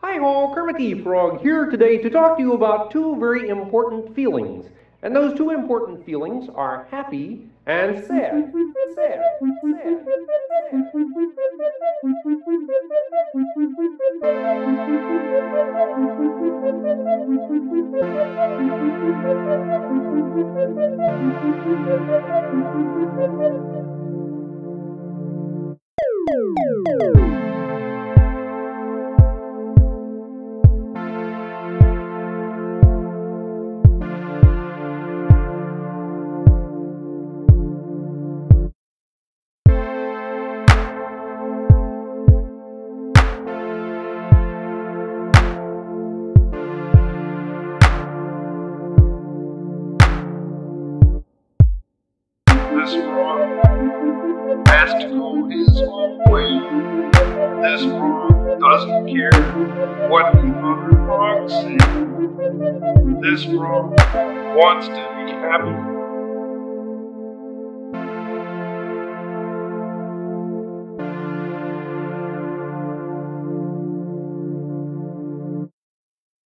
Hi ho, Kermit the Frog here today to talk to you about two very important feelings. And those two important feelings are happy and sad. Sad. Sad. This frog has to go his own way. This frog doesn't care what the other frogs say. This frog wants to be happy